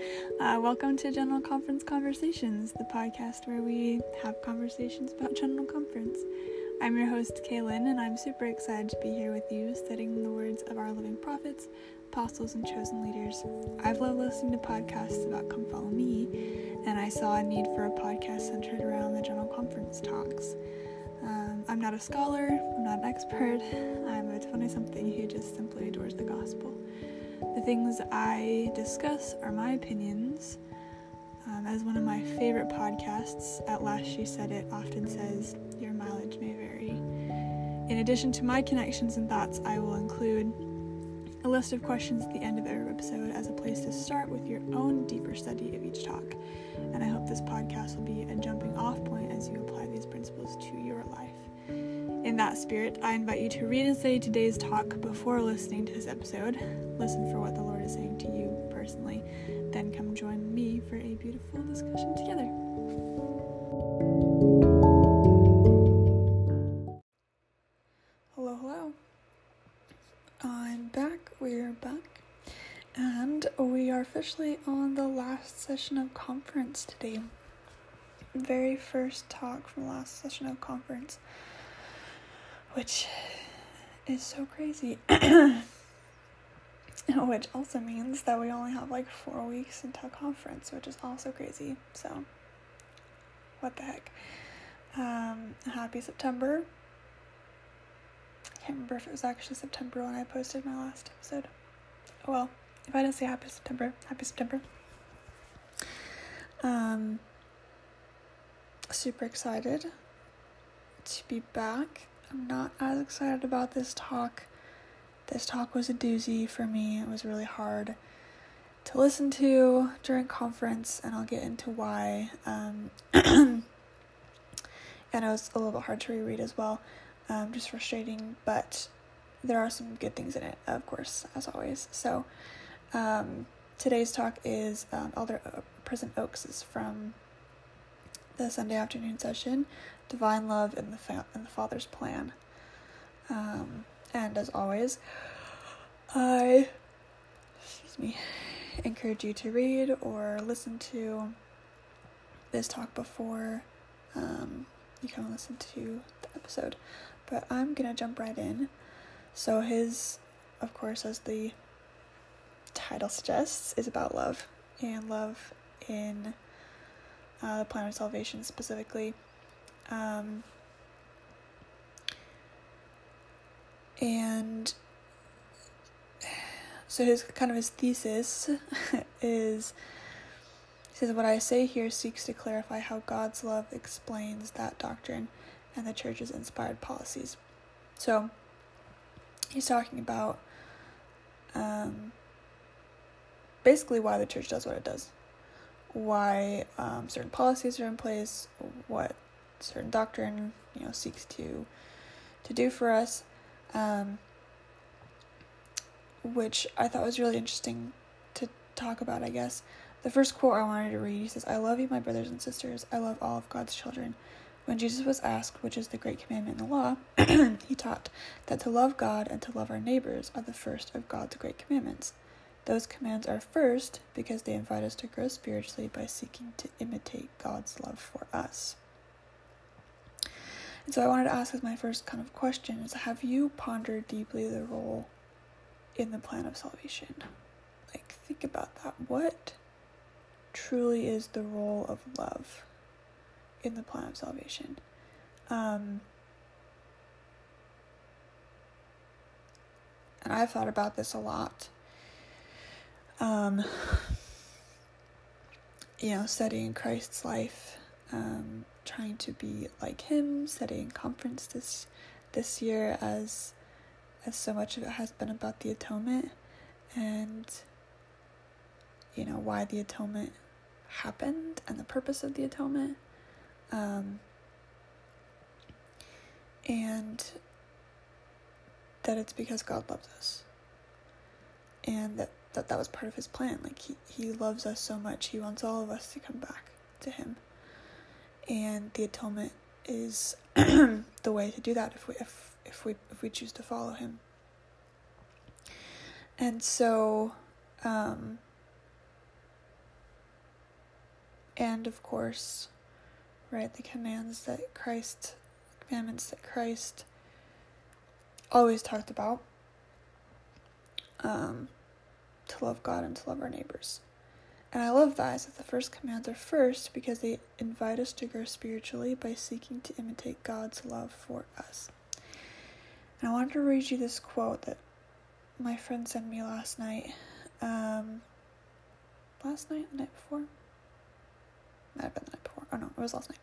Uh, welcome to General Conference Conversations, the podcast where we have conversations about General Conference. I'm your host, Kaylin, and I'm super excited to be here with you, studying the words of our living prophets, apostles, and chosen leaders. I've loved listening to podcasts about Come Follow Me, and I saw a need for a podcast centered around the General Conference talks. Um, I'm not a scholar, I'm not an expert, I'm a 20 something who just simply adores the gospel. The things I discuss are my opinions. Um, as one of my favorite podcasts, At Last She Said It, often says, Your mileage may vary. In addition to my connections and thoughts, I will include a list of questions at the end of every episode as a place to start with your own deeper study of each talk. And I hope this podcast will be a jumping off point as you apply these principles to your life. In that spirit, I invite you to read and study today's talk before listening to this episode. Listen for what the Lord is saying to you personally, then come join me for a beautiful discussion together. Hello, hello. I'm back. We're back. And we are officially on the last session of conference today. Very first talk from last session of conference which is so crazy. which also means that we only have like four weeks until conference, which is also crazy. So, what the heck? Um, happy September. I can't remember if it was actually September when I posted my last episode. Well, if I didn't say happy September, happy September. Um, super excited to be back I'm not as excited about this talk. This talk was a doozy for me. It was really hard to listen to during conference, and I'll get into why. Um, and it was a little bit hard to reread as well, um, just frustrating, but there are some good things in it, of course, as always. So, um, today's talk is um, Elder uh, President Oaks is from the Sunday afternoon session, divine love and the fa- and the Father's plan. Um, and as always, I excuse me encourage you to read or listen to this talk before um, you come and listen to the episode. But I'm gonna jump right in. So his, of course, as the title suggests, is about love and love in uh, the plan of salvation specifically. Um, and so his kind of his thesis is he says what I say here seeks to clarify how God's love explains that doctrine and the church's inspired policies. So he's talking about um, basically why the church does what it does, why um, certain policies are in place, what certain doctrine, you know, seeks to to do for us, um, which I thought was really interesting to talk about. I guess the first quote I wanted to read says, "I love you, my brothers and sisters. I love all of God's children." When Jesus was asked which is the great commandment in the law, he taught that to love God and to love our neighbors are the first of God's great commandments. Those commands are first because they invite us to grow spiritually by seeking to imitate God's love for us. And so I wanted to ask as my first kind of question is have you pondered deeply the role in the plan of salvation? Like think about that. What truly is the role of love in the plan of salvation? Um, and I've thought about this a lot. Um, you know, studying Christ's life, um, trying to be like him, setting conference this this year as as so much of it has been about the atonement and you know why the atonement happened and the purpose of the atonement. Um, and that it's because God loves us. And that, that that was part of his plan. Like he, he loves us so much he wants all of us to come back to him and the atonement is the way to do that if we if if we if we choose to follow him. And so um and of course, right, the commands that Christ, commandments that Christ always talked about um, to love God and to love our neighbors. And I love that. that the first commands are first because they invite us to grow spiritually by seeking to imitate God's love for us. And I wanted to read you this quote that my friend sent me last night. Um, last night, the night before? Might have been the night before. Oh no, it was last night.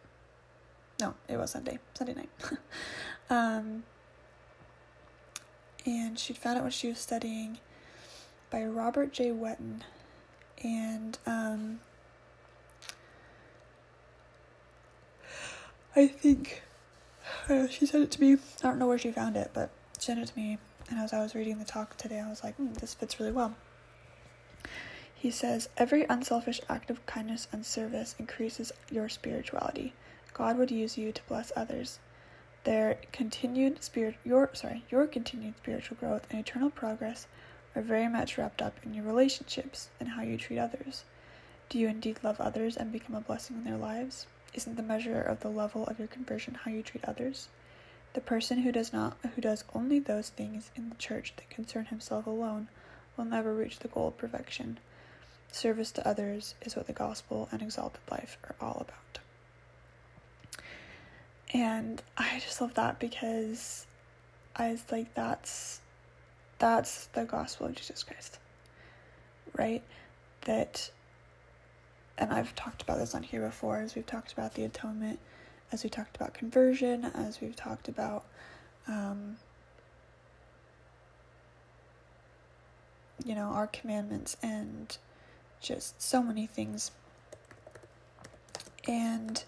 No, it was Sunday. Sunday night. um, and she'd found out what she was studying by Robert J. Whetten and um, I think uh, she sent it to me. I don't know where she found it, but she sent it to me. And as I was reading the talk today, I was like, mm, this fits really well. He says, Every unselfish act of kindness and service increases your spirituality. God would use you to bless others. Their continued spirit your sorry, your continued spiritual growth and eternal progress are very much wrapped up in your relationships and how you treat others. Do you indeed love others and become a blessing in their lives? Isn't the measure of the level of your conversion how you treat others? The person who does not who does only those things in the church that concern himself alone will never reach the goal of perfection. Service to others is what the gospel and exalted life are all about. And I just love that because I was like that's that's the gospel of Jesus Christ. Right? That, and I've talked about this on here before, as we've talked about the atonement, as we talked about conversion, as we've talked about um, you know, our commandments and just so many things. And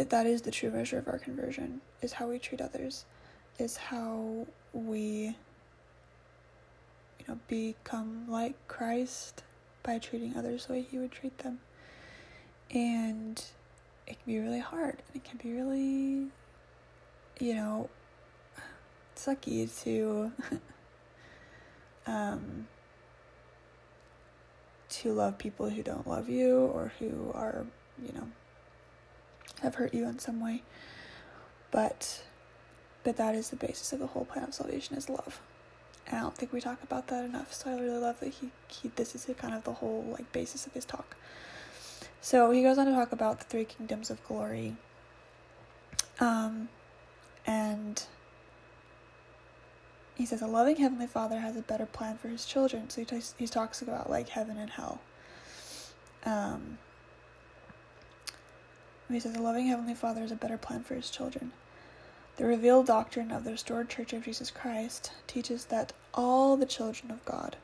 that that is the true measure of our conversion is how we treat others is how we you know become like Christ by treating others the way he would treat them. And it can be really hard and it can be really you know sucky to um to love people who don't love you or who are you know have hurt you in some way. But but that is the basis of the whole plan of salvation is love. And I don't think we talk about that enough. So I really love that he, he this is kind of the whole like basis of his talk. So he goes on to talk about the three kingdoms of glory. Um and he says a loving heavenly father has a better plan for his children. So he, t- he talks about like heaven and hell. Um he says a loving Heavenly Father is a better plan for his children. The revealed doctrine of the restored Church of Jesus Christ teaches that all the children of God,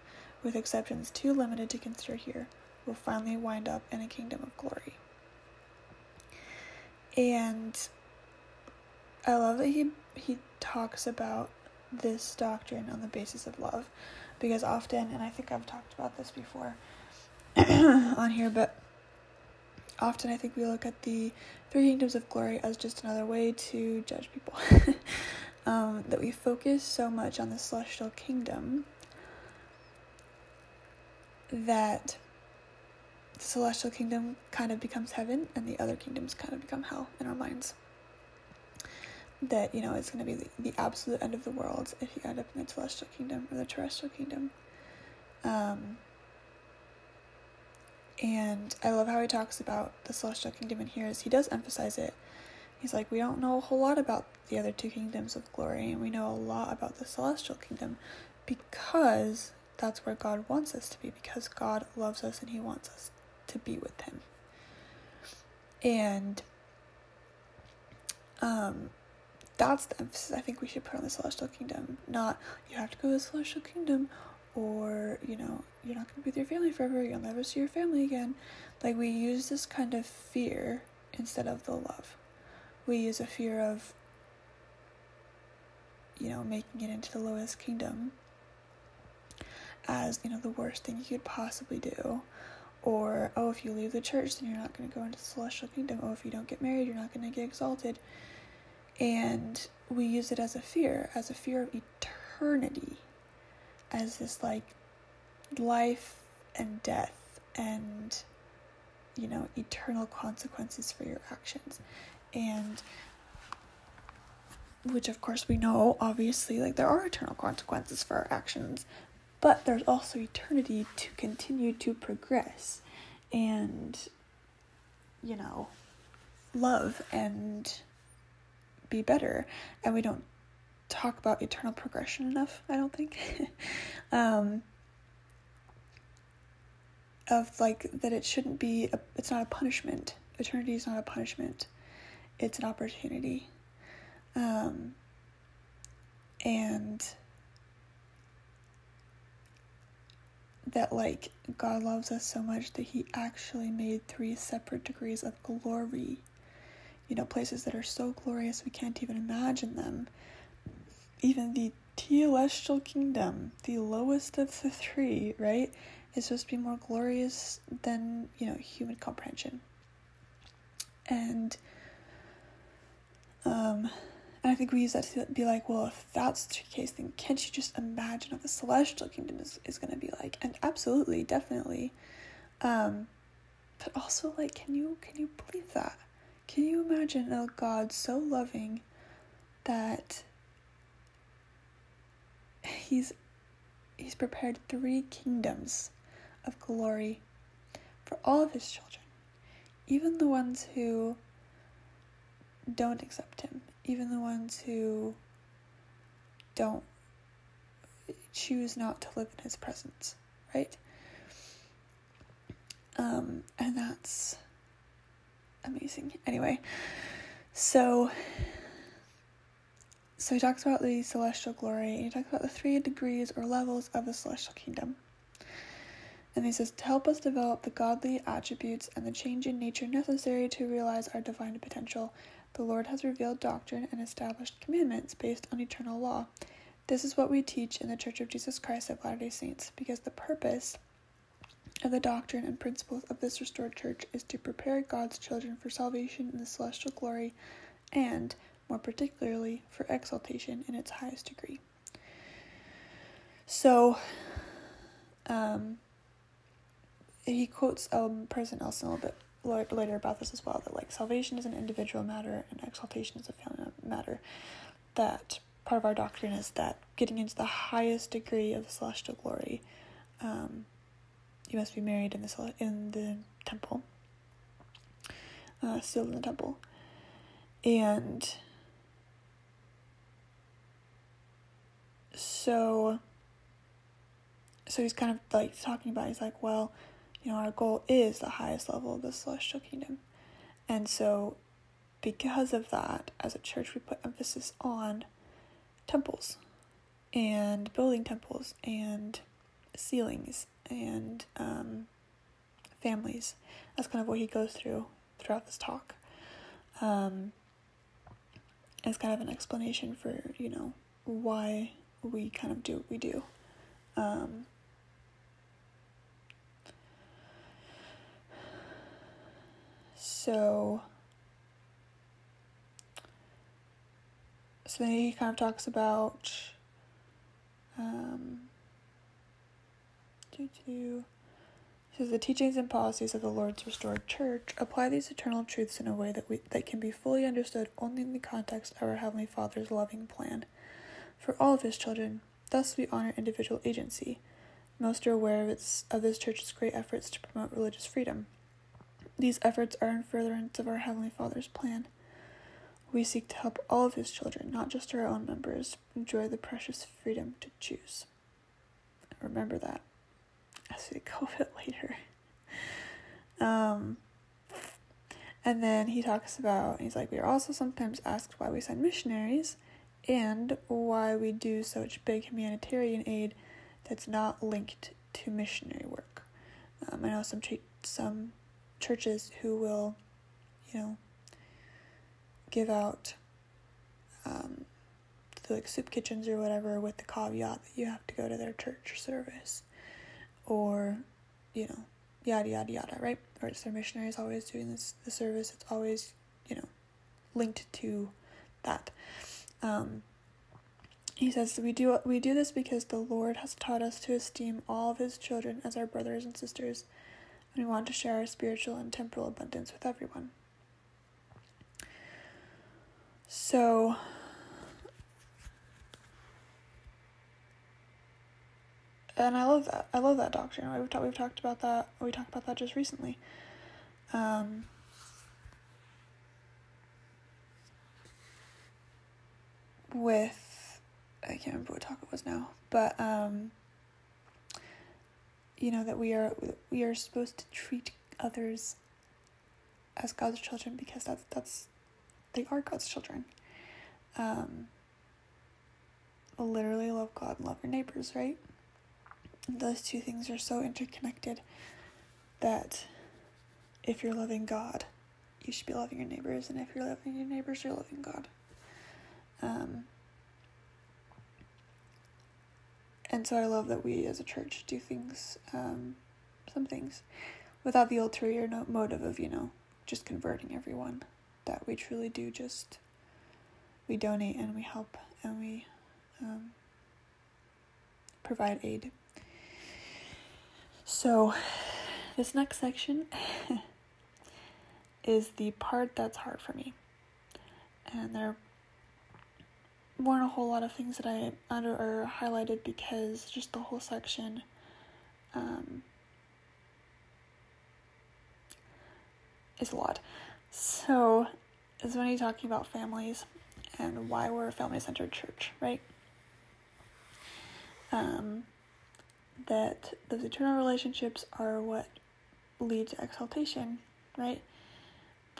with exceptions too limited to consider here, will finally wind up in a kingdom of glory. And I love that he he talks about this doctrine on the basis of love because often and I think I've talked about this before on here but often I think we look at the three kingdoms of glory as just another way to judge people. um, that we focus so much on the celestial kingdom that the celestial kingdom kind of becomes heaven and the other kingdoms kind of become hell in our minds. That, you know, it's going to be the, the absolute end of the world if you end up in the telestial kingdom or the terrestrial kingdom. Um, and I love how he talks about the celestial kingdom in here, as he does emphasize it. He's like, we don't know a whole lot about the other two kingdoms of glory, and we know a lot about the celestial kingdom because that's where God wants us to be, because God loves us and he wants us to be with him. And um that's the emphasis I think we should put on the celestial kingdom. Not you have to go to the celestial kingdom or you know you're not going to be with your family forever you'll never see your family again. Like we use this kind of fear instead of the love. We use a fear of you know making it into the lowest kingdom as you know the worst thing you could possibly do. Or oh if you leave the church then you're not going to go into the celestial kingdom. Oh if you don't get married you're not going to get exalted. And we use it as a fear as a fear of eternity as this like life and death and you know eternal consequences for your actions. And which of course we know obviously like there are eternal consequences for our actions but there's also eternity to continue to progress and you know love and be better. And we don't talk about eternal progression enough i don't think um of like that it shouldn't be a, it's not a punishment eternity is not a punishment it's an opportunity um and that like God loves us so much that he actually made three separate degrees of glory. You know, places that are so glorious we can't even imagine them. Even the telestial kingdom, the lowest of the three, right, is supposed to be more glorious than, you know, human comprehension. And um and I think we use that to be like, well, if that's the case, then can't you just imagine what the celestial kingdom is, is going to be like? And absolutely, definitely. Um, but also, like, can you can you believe that? Can you imagine a God so loving that he's he's prepared three kingdoms of glory for all of his children, even the ones who don't accept him, even the ones who don't choose not to live in his presence, right? Um, and that's amazing. Anyway, so so he talks about the celestial glory, and he talks about the three degrees or levels of the celestial kingdom. And he says, to help us develop the godly attributes and the change in nature necessary to realize our divine potential, the Lord has revealed doctrine and established commandments based on eternal law. This is what we teach in the Church of Jesus Christ of Latter day Saints, because the purpose of the doctrine and principles of this restored church is to prepare God's children for salvation in the celestial glory and, more particularly, for exaltation in its highest degree. So, um, he quotes um, President Nelson a little bit later about this as well that like salvation is an individual matter and exaltation is a family matter that part of our doctrine is that getting into the highest degree of celestial glory um, you must be married in the in the temple uh, sealed in the temple and so so he's kind of like talking about he's like well you know, our goal is the highest level of the celestial kingdom. And so, because of that, as a church, we put emphasis on temples and building temples and sealings and um, families. That's kind of what he goes through throughout this talk. Um, it's kind of an explanation for, you know, why we kind of do what we do. Um, so so then he kind of talks about um doo doo says the teachings and policies of the Lord's restored church apply these eternal truths in a way that we that can be fully understood only in the context of our heavenly Father's loving plan for all of his children. Thus we honor individual agency. Most are aware of its of this church's great efforts to promote religious freedom. These efforts are in furtherance of our Heavenly Father's plan. We seek to help all of His children, not just our own members, enjoy the precious freedom to choose. Remember that as we go later. Um, and then he talks about, he's like, we are also sometimes asked why we send missionaries and why we do such big humanitarian aid that's not linked to missionary work. Um, I know some some churches who will, you know, give out um, the, like soup kitchens or whatever with the caveat that you have to go to their church service or, you know, yada yada yada, right? Or it's their missionaries always doing this the service. It's always, you know, linked to that. Um, he says we do we do this because the Lord has taught us to esteem all of his children as our brothers and sisters, and we want to share our spiritual and temporal abundance with everyone. So and I love that. I love that doctrine. We've, ta- we've talked about that. We talked about that just recently. Um, with I can't remember what talk it was now, but um, you know that we are we are supposed to treat others as God's children because that's that's they are God's children. Um, literally love God and love your neighbors, right? those two things are so interconnected that if you're loving God, you should be loving your neighbors, and if you're loving your neighbors, you're loving God. Um, and so I love that we as a church do things, um, some things, without the ulterior motive of, you know, just converting everyone. That we truly do just, we donate and we help and we um, provide aid. So, this next section is the part that's hard for me. And there weren't a whole lot of things that I under or highlighted because just the whole section um, is a lot. So, is when he's talking about families and why we're a family centered church, right? Um, that those eternal relationships are what lead to exaltation, right?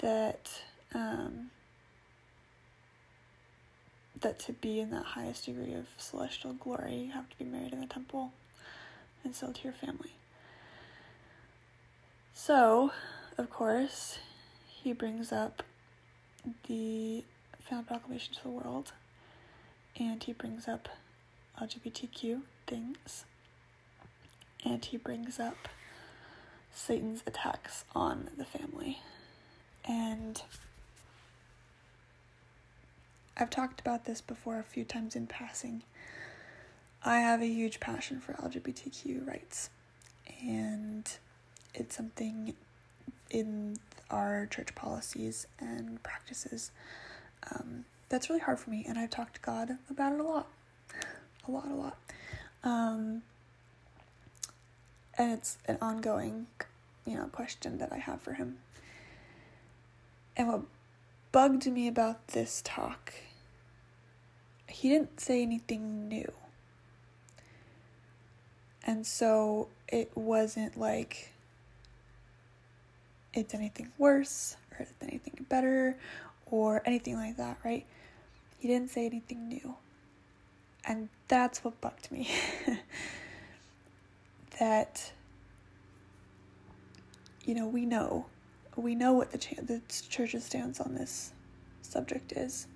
That um, that to be in that highest degree of celestial glory, you have to be married in the temple and still to your family. So, of course, he brings up the Family Proclamation to the world, and he brings up LGBTQ things and he brings up Satan's attacks on the family. And I've talked about this before a few times in passing. I have a huge passion for LGBTQ rights, and it's something in our church policies and practices um, that's really hard for me, and I've talked to God about it a lot. A lot, a lot. Um, and it's an ongoing, you know, question that I have for him. And what bugged me about this talk, he didn't say anything new. And so it wasn't like it's anything worse or it's anything better or anything like that, right? He didn't say anything new. And that's what bugged me. that you know we know we know what the, the church's stance on this subject is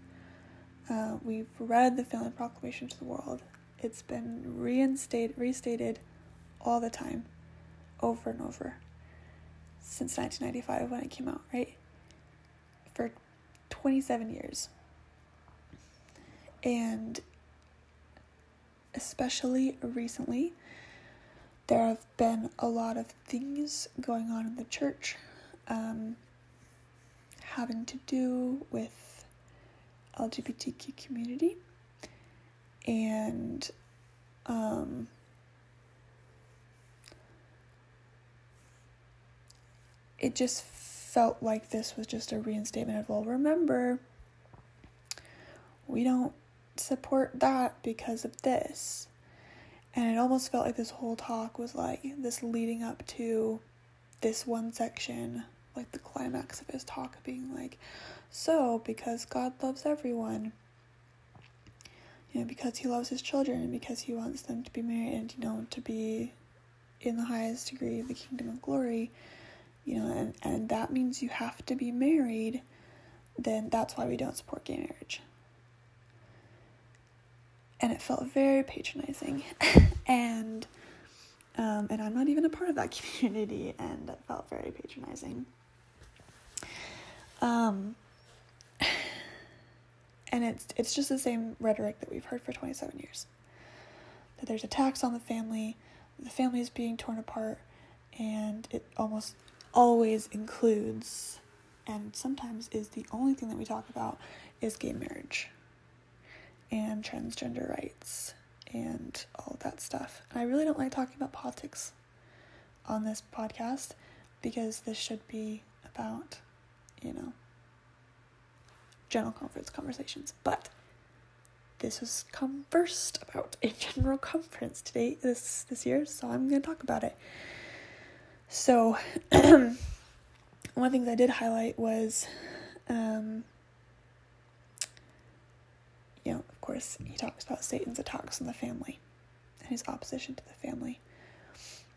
uh, we've read the family proclamation to the world. It's been reinstated restated all the time over and over since 1995 when it came out right? For 27 years. And especially recently there have been a lot of things going on in the church um, having to do with LGBTQ community. And um, it just felt like this was just a reinstatement of well remember we don't support that because of this. And it almost felt like this whole talk was like this leading up to this one section, like the climax of his talk being like, so because God loves everyone, you know, because he loves his children because he wants them to be married and, you know, to be in the highest degree of the kingdom of glory, you know, and, and that means you have to be married, then that's why we don't support gay marriage. And it felt very patronizing. And um, and I'm not even a part of that community and it felt very patronizing um And it's it's just the same rhetoric that we've heard for 27 years. That there's attacks on the family, the family is being torn apart, and it almost always includes and sometimes is the only thing that we talk about is gay marriage and transgender rights and all that stuff. And I really don't like talking about politics on this podcast because this should be about, you know, general conference conversations. But this was come first about a general conference today this this year, so I'm gonna talk about it. So one of the things I did highlight was um, you know, of course, he talks about Satan's attacks on the family and his opposition to the family,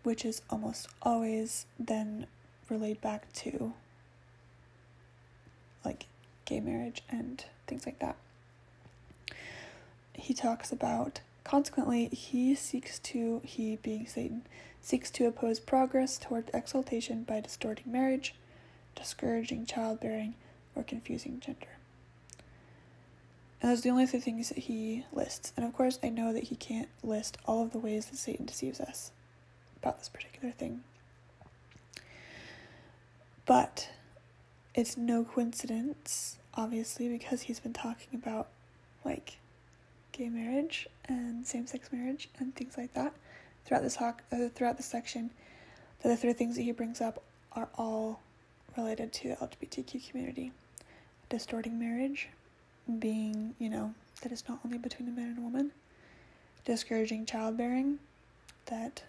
which is almost always then relayed back to like gay marriage and things like that. He talks about consequently he seeks to he being Satan seeks to oppose progress toward exaltation by distorting marriage, discouraging childbearing, or confusing gender. And those are the only three things that he lists. And of course, I know that he can't list all of the ways that Satan deceives us about this particular thing. But it's no coincidence, obviously, because he's been talking about like gay marriage and same-sex marriage and things like that throughout this talk, uh, throughout this section. That the three things that he brings up are all related to the LGBTQ community: distorting marriage, being, you know, that it's not only between a man and a woman, discouraging childbearing, that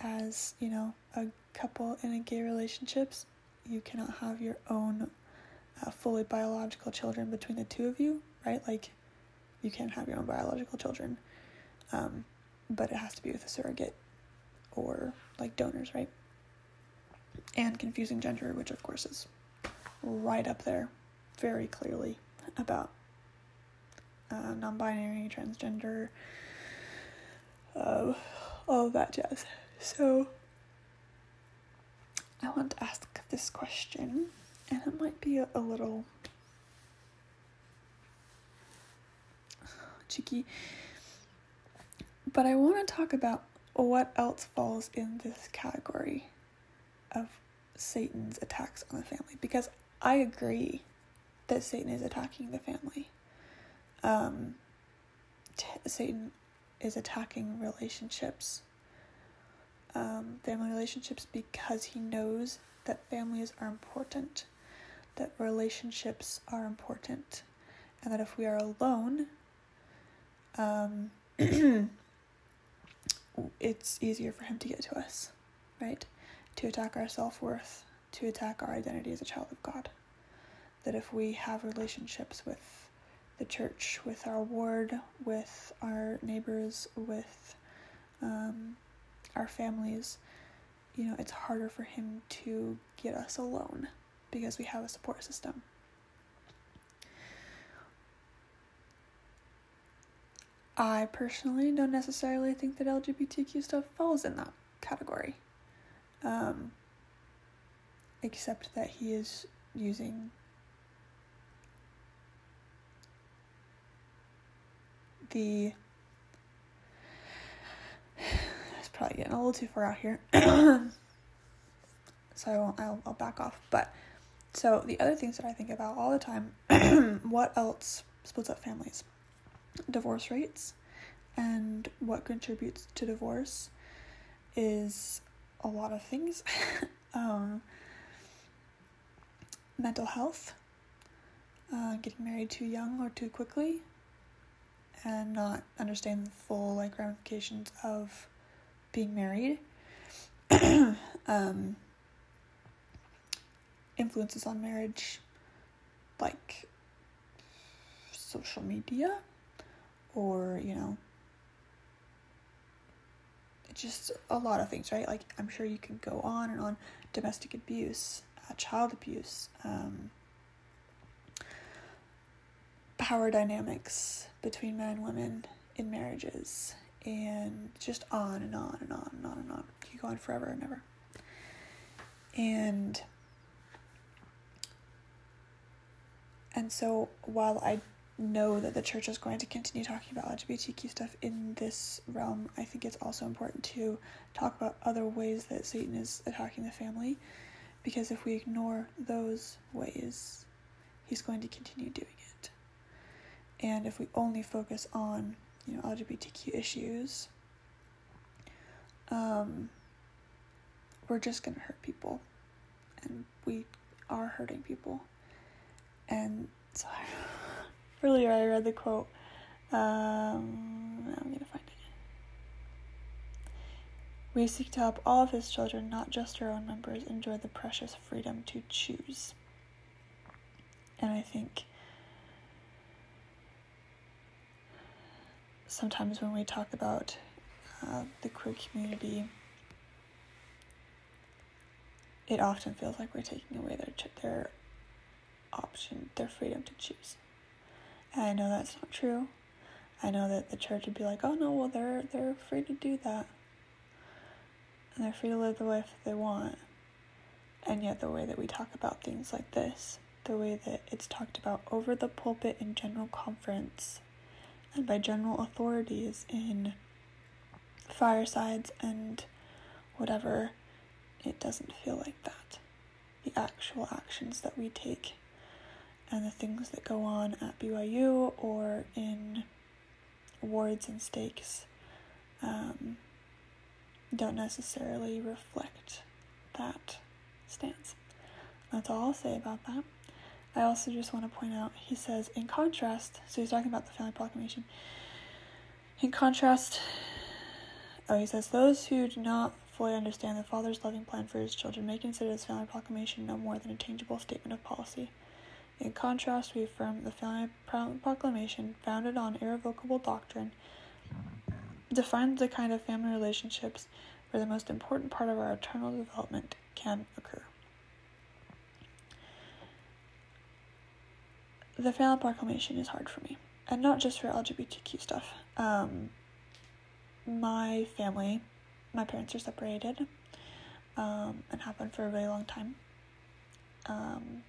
as, you know, a couple in a gay relationships, you cannot have your own uh, fully biological children between the two of you, right? Like, you can't have your own biological children, um, but it has to be with a surrogate or like donors, right? And confusing gender, which of course is right up there very clearly about uh, non binary, transgender, uh, all of that jazz. So, I want to ask this question, and it might be a, a little cheeky, but I want to talk about what else falls in this category of Satan's attacks on the family because I agree that Satan is attacking the family. Um, t- Satan is attacking relationships, um, family relationships, because he knows that families are important, that relationships are important, and that if we are alone, um, it's easier for him to get to us, right? To attack our self worth, to attack our identity as a child of God that if we have relationships with the church, with our ward, with our neighbors, with um, our families, you know, it's harder for him to get us alone because we have a support system. I personally don't necessarily think that LGBTQ stuff falls in that category. Um, except that he is using the it's probably getting a little too far out here. So I'll, I'll back off. But so the other things that i think about all the time what else splits up families? Divorce rates and what contributes to divorce is a lot of things. Um, mental health uh, getting married too young or too quickly and not understand the full like ramifications of being married. um, influences on marriage, like social media, or you know, just a lot of things, right? Like I'm sure you can go on and on. Domestic abuse, uh, child abuse. Um, power dynamics between men and women in marriages and just on and on and on and on and on. You go on forever and ever. And and so while I know that the church is going to continue talking about LGBTQ stuff in this realm, I think it's also important to talk about other ways that Satan is attacking the family. Because if we ignore those ways, he's going to continue doing it. And if we only focus on, you know, LGBTQ issues, um, we're just to hurt people. And we are hurting people. And so earlier I read the quote. Um, I'm to find it. We seek to help all of his children, not just our own members, enjoy the precious freedom to choose. And I think sometimes when we talk about uh, the queer community, it often feels like we're taking away their their option, their freedom to choose. And I know that's not true. I know that the church would be like, "Oh no, well they're they're free to do that, and they're free to live the life that they want." And yet, the way that we talk about things like this, the way that it's talked about over the pulpit in general conference, and by general authorities in firesides and whatever, it doesn't feel like that. The actual actions that we take and the things that go on at BYU or in wards and stakes um, don't necessarily reflect that stance. That's all I'll say about that. I also just want to point out, he says, in contrast, so he's talking about the family proclamation. In contrast, oh, he says, those who do not fully understand the Father's loving plan for his children may consider this family proclamation no more than a tangible statement of policy. In contrast, we affirm the family proclamation, founded on irrevocable doctrine, defines the kind of family relationships where the most important part of our eternal development can occur. The family proclamation is hard for me, and not just for LGBTQ stuff. Um, my family, my parents are separated, um, and have been for a really long time. Um,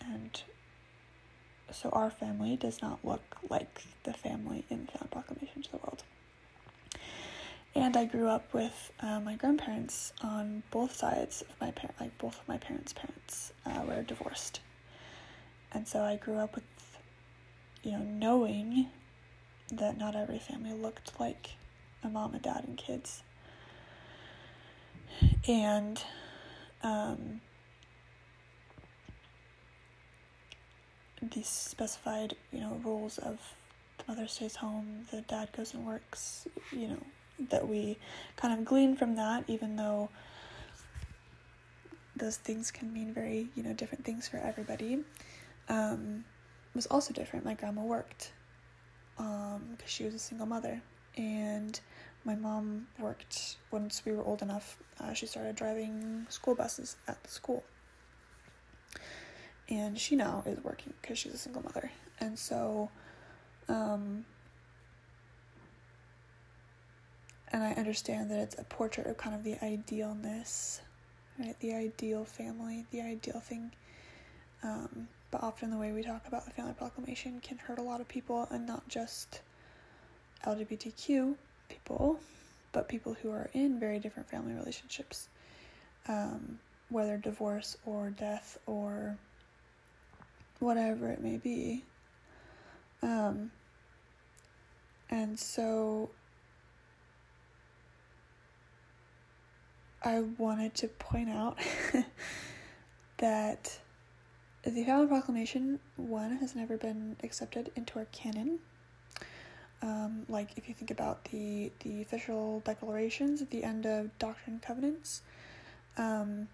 and so our family does not look like the family in the Family Proclamation to the World. And I grew up with uh, my grandparents on both sides of my parent, like both of my parents' parents uh, were divorced, and so I grew up with, you know, knowing that not every family looked like a mom and dad and kids, and um, these specified, you know, rules of the mother stays home, the dad goes and works, you know, that we kind of glean from that, even though those things can mean very, you know, different things for everybody, um, was also different. My grandma worked because um, she was a single mother, and my mom worked once we were old enough. Uh, she started driving school buses at the school and she now is working because she's a single mother and so um and i understand that it's a portrait of kind of the idealness right the ideal family the ideal thing um but often the way we talk about the family proclamation can hurt a lot of people and not just lgbtq people but people who are in very different family relationships um, whether divorce or death or whatever it may be. Um, and so I wanted to point out that the Family Proclamation, one, has never been accepted into our canon. Um, like if you think about the the official declarations at the end of Doctrine and Covenants, um,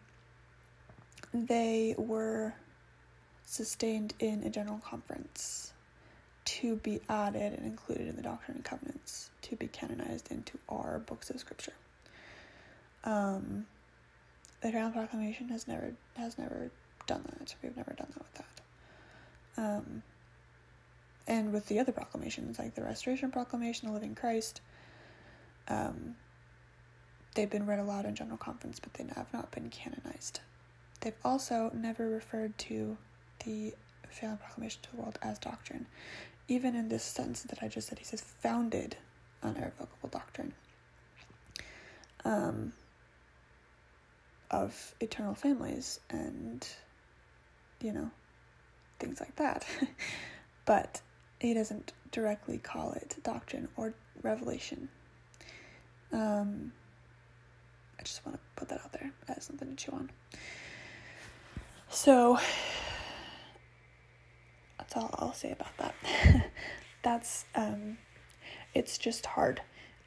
they were sustained in a general conference to be added and included in the Doctrine and Covenants to be canonized into our books of scripture. Um, the Family Proclamation has never has never done that. We've never done that with that. Um, and with the other proclamations, like the Restoration Proclamation, the Living Christ, um, they've been read aloud in general conference, but they have not been canonized. They've also never referred to the faith proclamation to the world as doctrine. Even in this sentence that I just said, he says founded on irrevocable doctrine um, of eternal families and, you know, things like that. but he doesn't directly call it doctrine or revelation. Um, I just want to put that out there as something to chew on. So that's all I'll say about that. that's um, it's just hard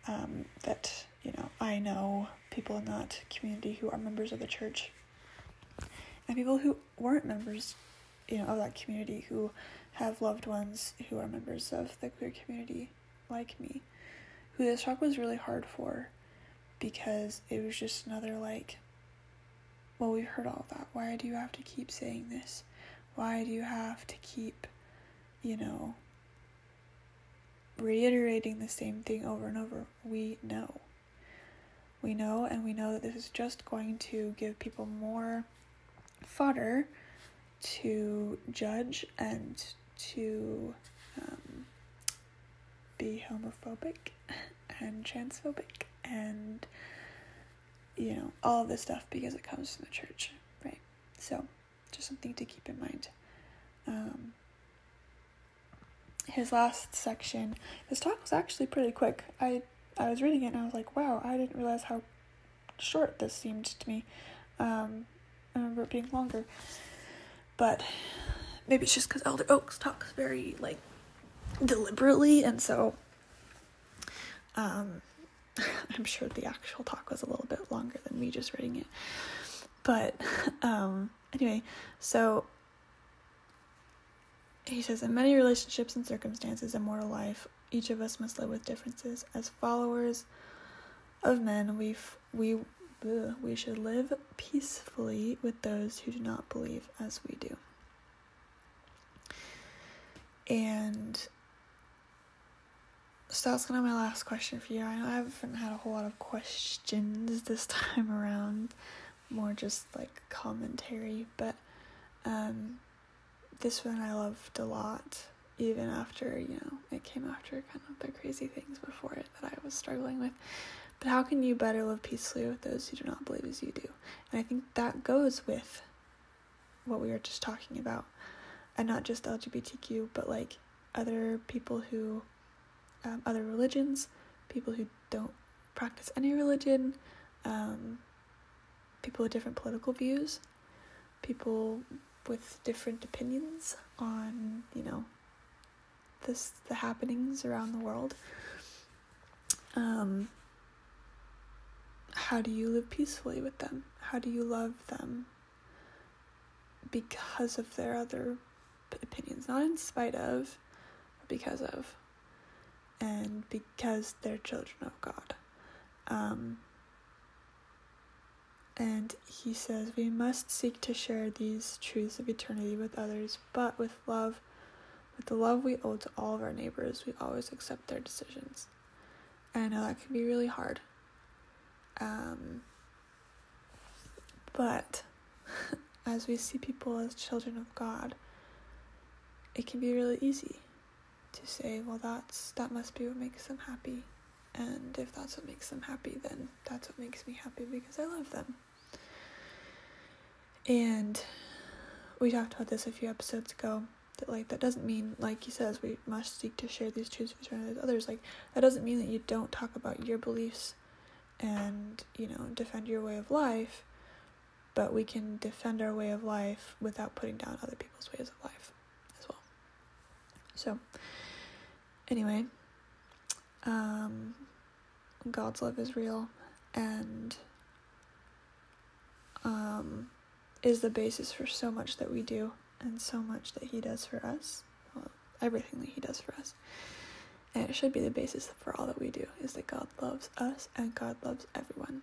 um, that you know I know people in that community who are members of the church and people who weren't members you know of that community who have loved ones who are members of the queer community like me who this talk was really hard for because it was just another like well we've heard all that. Why do you have to keep saying this? Why do you have to keep you know reiterating the same thing over and over? We know. We know and we know that this is just going to give people more fodder to judge and to um, be homophobic and transphobic and you know all of this stuff because it comes from the church right? So just something to keep in mind. Um, his last section his talk was actually pretty quick. I i was reading it and i was like wow i didn't realize how short this seemed to me. Um, i remember it being longer but maybe it's just because elder oaks talks very like deliberately and so um, i'm sure the actual talk was a little bit longer than me just reading it but um, anyway so he says, in many relationships and circumstances in mortal life, each of us must live with differences. As followers of men, we we we should live peacefully with those who do not believe as we do. And so that's kind of my last question for you. I know I haven't had a whole lot of questions this time around, more just like commentary, but um this one I loved a lot, even after, you know, it came after kind of the crazy things before it that I was struggling with. But how can you better live peacefully with those who do not believe as you do? And I think that goes with what we were just talking about. And not just LGBTQ, but like other people who, um, other religions, people who don't practice any religion, um, people with different political views, people with different opinions on, you know, this the happenings around the world. Um, how do you live peacefully with them? How do you love them because of their other opinions, not in spite of, but because of, and because they're children of God. Um, and he says, We must seek to share these truths of eternity with others, but with love, with the love we owe to all of our neighbors, we always accept their decisions. And I know that can be really hard. Um, but as we see people as children of God, it can be really easy to say, well, that's that must be what makes them happy. And if that's what makes them happy, then that's what makes me happy because I love them. And we talked about this a few episodes ago. That like that doesn't mean like he says we must seek to share these truths with others. Like that doesn't mean that you don't talk about your beliefs and you know defend your way of life, but we can defend our way of life without putting down other people's ways of life as well. So anyway, um, God's love is real and um is the basis for so much that we do and so much that He does for us. Well, everything that He does for us. And it should be the basis for all that we do is that God loves us and God loves everyone.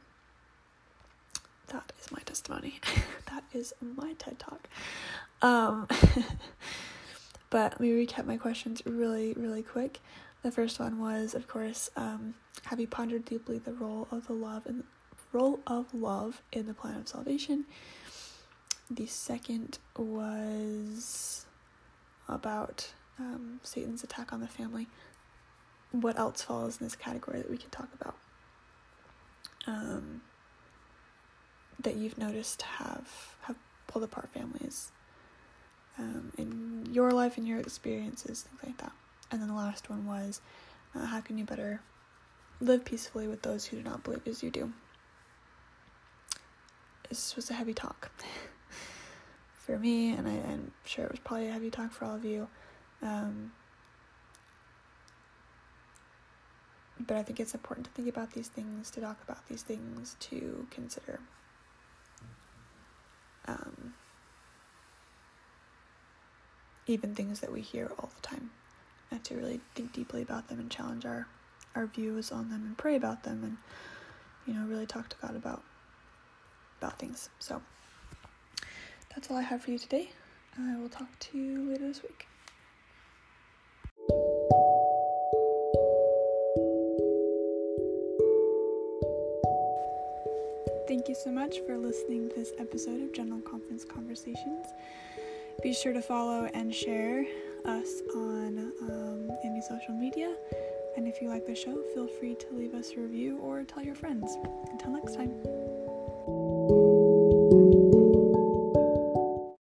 That is my testimony. that is my TED Talk. Um, but let me recap my questions really, really quick. The first one was, of course, um, have you pondered deeply the role of the love and role of love in the plan of salvation? The second was about um, Satan's attack on the family, what else falls in this category that we can talk about? Um, that you've noticed have have pulled apart families um, in your life and your experiences, things like that. And then the last one was uh, how can you better live peacefully with those who do not believe as you do? This was a heavy talk for me, and I, am sure it was probably a heavy talk for all of you. Um, but I think it's important to think about these things, to talk about these things, to consider. Um, even things that we hear all the time, and to really think deeply about them and challenge our, our views on them and pray about them and, you know, really talk to God about about things. So that's all I have for you today. I will talk to you later this week. You so much for listening to this episode of General Conference Conversations. Be sure to follow and share us on um, any social media. And if you like the show, feel free to leave us a review or tell your friends. Until next time.